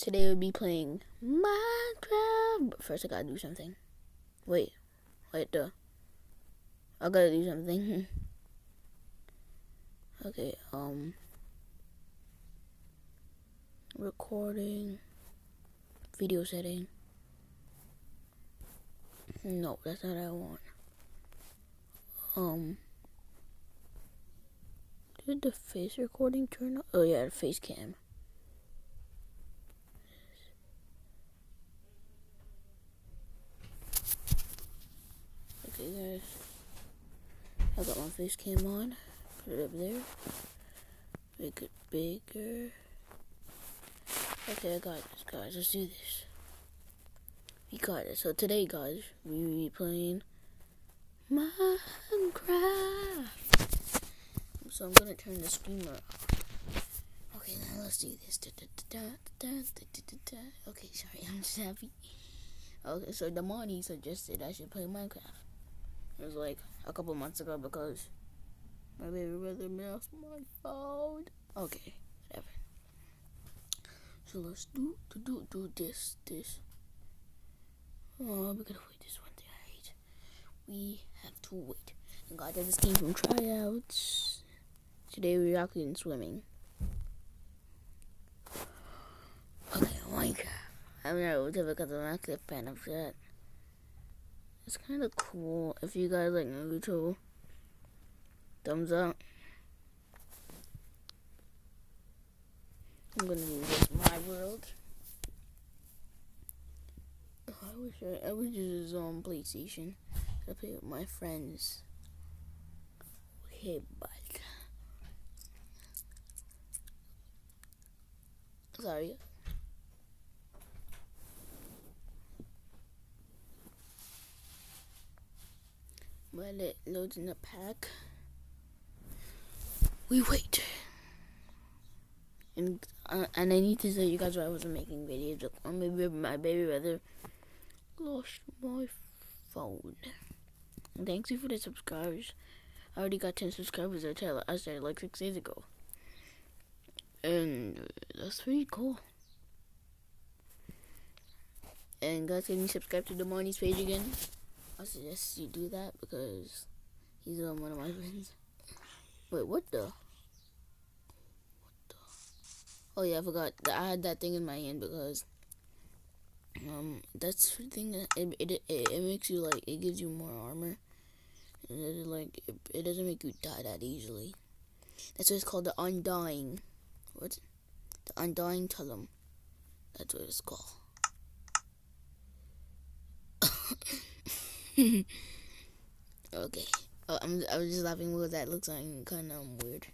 Today we'll be playing Minecraft. But first, I gotta do something. Wait, wait, duh. I gotta do something. okay, um, recording, video setting. No, that's not what I want. Um, did the face recording turn on? Oh yeah, the face cam. Okay, guys. I got my face cam on. Put it up there. Make it bigger. Okay, I got this, guys. Let's do this. We got it. So today, guys, we will be playing Minecraft. So I'm gonna turn the streamer off. Okay, now let's do this. Okay, sorry, I'm just happy. Okay, so the Damani suggested I should play Minecraft. It was like a couple months ago because my baby brother lost my phone. Okay, whatever. So let's do do do do this this. Oh, we gotta wait. This one I. We have to wait. And God, I just came from tryouts. Today we're actually in swimming. Okay, Minecraft. I've never because I'm actually a fan of that. It's kind of cool. If you guys like Naruto, thumbs up. I'm gonna do this my world. Oh, I wish I, I wish this was on PlayStation. I play with my friends. Okay, but sorry. While it loads in the pack, we wait. And uh, and I need to tell you guys why I wasn't making videos. Or maybe my baby brother lost my phone. And thanks you for the subscribers. I already got 10 subscribers. Taylor. I started like six days ago. And that's pretty cool. And guys, can you subscribe to the Marnie's page again? I suggest you do that because he's one of my friends. Wait, what the? What the? Oh yeah, I forgot. I had that thing in my hand because um that's the thing that it it, it, it makes you like it gives you more armor. And it like it, it doesn't make you die that easily. That's why it's called the Undying. What? The Undying Totem. That's what it's called. okay. Oh, I'm, I was just laughing because that looks like kind of weird.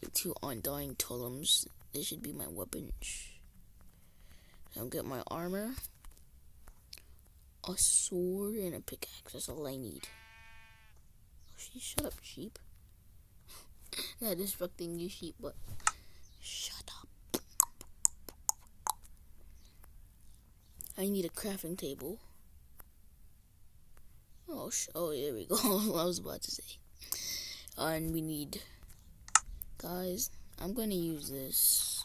With two Undying Totems. They should be my weapons. I'll get my armor. A sword and a pickaxe. That's all I need. Oh, she, shut up, sheep. Not disrupting you, sheep, but shut up. I need a crafting table. Oh, oh, there we go. I was about to say. and we need, guys. I'm gonna use this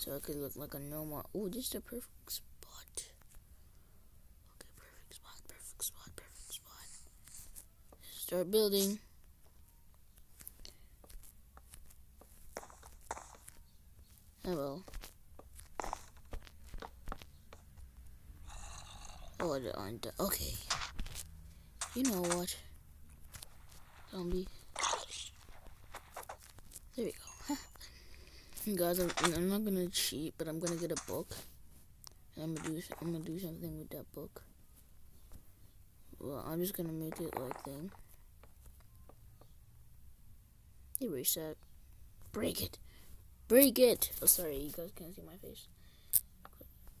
so I could look like a normal. Oh, this is the perfect spot. Okay, perfect spot, perfect spot, perfect spot. Start building. I will. Oh, on the okay. You know what? Zombie. There we go. Guys, I'm, I'm, not gonna cheat, but I'm gonna get a book. And I'm gonna do I'm gonna do something with that book. Well, I'm just gonna make it like thing. Erase that. Break it. Break it! Oh, sorry, you guys can't see my face.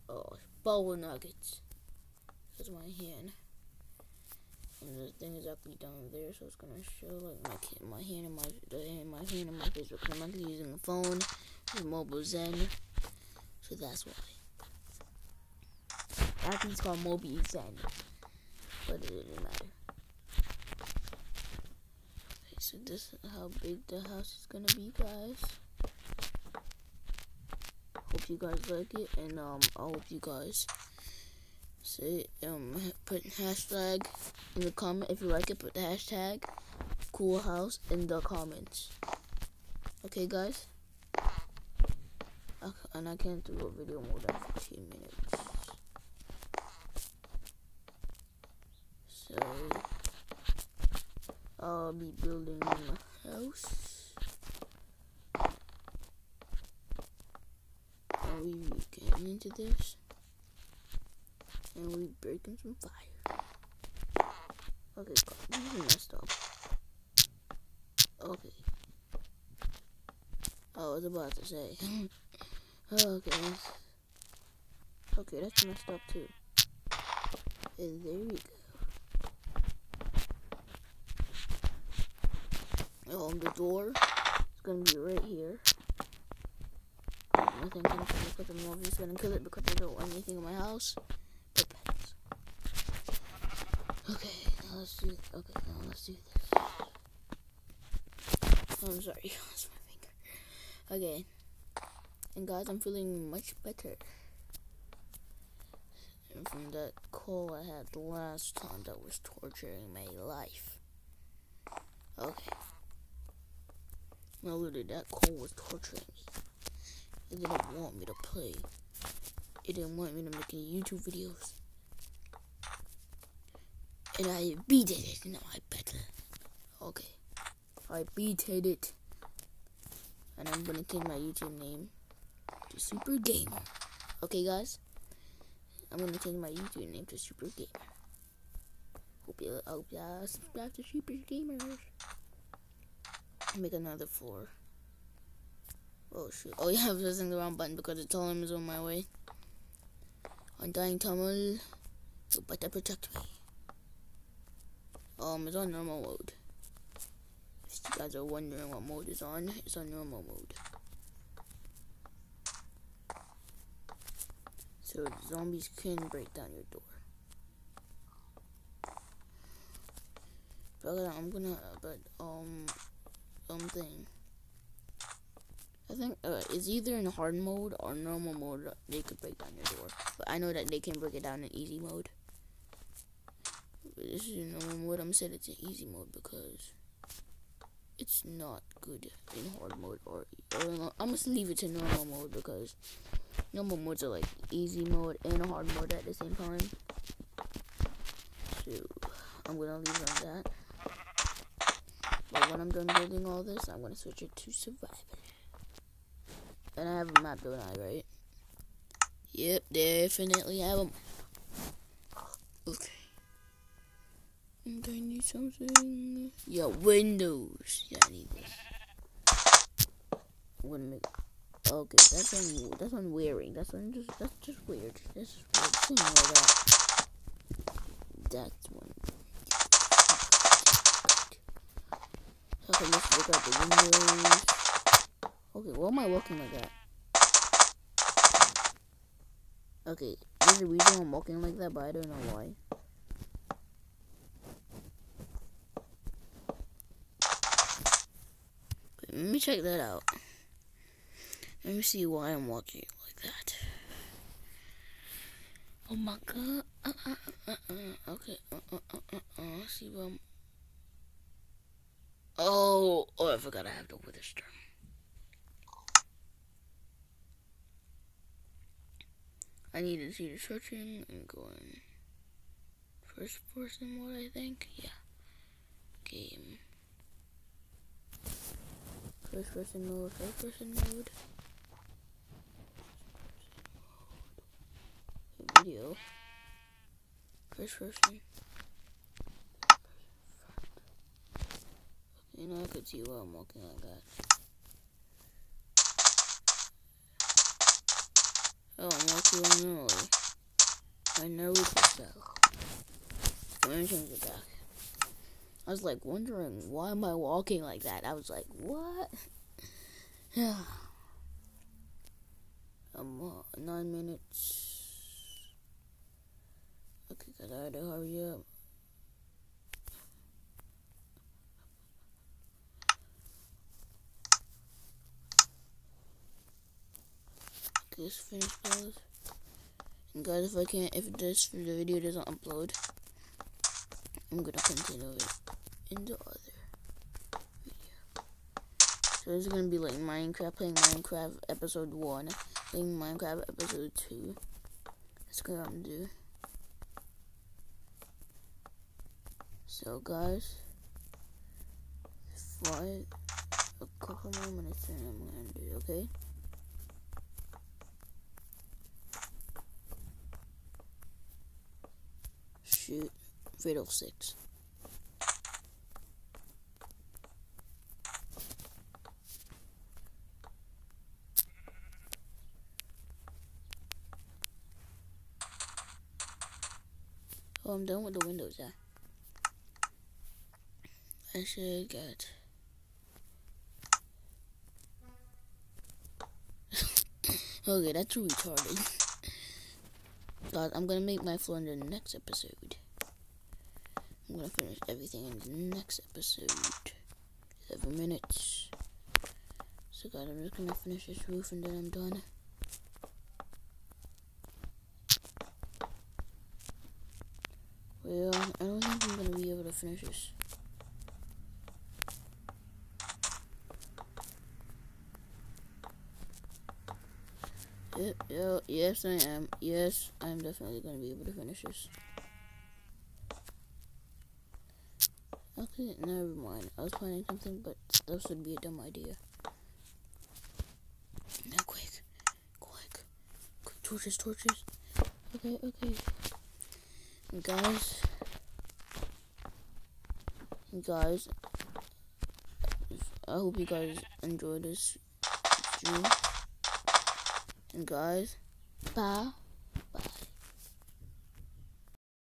Oh, bowl nuggets. That's my hand. The thing is actually down there, so it's gonna show like my my hand and my the hand, my hand and my face. Because I'm actually using a phone with mobile Zen, so that's why. Actually, it's called Mobizen, but it doesn't matter. Okay, so this is how big the house is gonna be, guys. hope you guys like it, and um, I hope you guys say um put hashtag in the comment if you like it. Put the hashtag Cool House in the comments. Okay, guys. And I can't do a video more than 15 minutes. So I'll be building my house. Are we getting into this? And we breaking some fire. Okay, this is messed up. Okay. I was about to say. okay. Okay, that's messed up too. And there we go. Um, the door is gonna be right here. Nothing gonna come because I'm obviously gonna kill it because I don't want anything in my house. Okay, let's do. Okay, now let's do this. Oh, I'm sorry, that's my finger. Okay, and guys, I'm feeling much better. From that call I had the last time that was torturing my life. Okay. Now literally that call was torturing me. It didn't want me to play. It didn't want me to make any YouTube videos. And I beat it. Now I better. Okay. I beat it. And I'm gonna change my YouTube name to Super Gamer. Okay guys? I'm gonna change my YouTube name to Super Gamer. Hope you hope you subscribe to Super Gamers make another floor. Oh shoot. Oh yeah, I was pressing the wrong button because the Totem is on my way. Undying Tunnel, you better protect me. Um, it's on normal mode. If you guys are wondering what mode is on, it's on normal mode. So zombies can break down your door. But I'm gonna, but um, something. I think uh, it's either in hard mode or normal mode they could break down your door. But I know that they can break it down in easy mode. This is normal mode. I'm gonna it's in easy mode because it's not good in hard mode or, or I'm gonna leave it to normal mode because normal modes are like easy mode and hard mode at the same time. So I'm gonna leave it on that. But when I'm done building all this, I'm to switch it to survival. And I have a map, don't I, right? Yep, definitely have a map. Okay. Going to need something. Yeah, windows. Yeah, I need this. Gonna make. Okay, that's on. That's on wearing. That's on. Just. That's just weird. That's just weird. Just that. That's one. Okay, let's look at the windows. Okay, why am I walking like that? Okay, there's a reason I'm walking like that, but I don't know why. Let me check that out. Let me see why I'm walking like that. Oh my god. Uh, uh, uh, uh, okay. Uh, uh, uh, uh, uh. See what I'm Oh, oh, I forgot I have the wither storm. I need to see the searching and going first person mode, I think. Yeah. Game. First person mode, first person mode. Video. First person. You know, I could see why I'm walking like that. Oh, I'm walking normally. I know it's myself. Let me change it back. I was like wondering why am I walking like that? I was like, what? Yeah. um, uh, nine minutes. Okay, cause I had to hurry up. this finished, guys. And guys, if I can't, if this the video doesn't upload, I'm gonna continue it in the other video. So this is gonna be like Minecraft, playing Minecraft episode 1, playing Minecraft episode 2. That's what I'm gonna do. So guys, for a couple more minutes and I'm gonna do, okay? Shoot, Fatal 6. Done with the windows, yeah. I should get... okay, that's retarded. God, I'm gonna make my floor in the next episode. I'm gonna finish everything in the next episode. Seven minutes. So God, I'm just gonna finish this roof and then I'm done. Well, I don't think I'm gonna be able to finish this. Yep, yo, yes I am. Yes, I'm definitely gonna be able to finish this. Okay, never mind. I was planning something, but this would be a dumb idea. Now quick, quick, quick, torches, torches. Okay, okay. Guys, guys, I hope you guys enjoyed this stream. And guys, bye.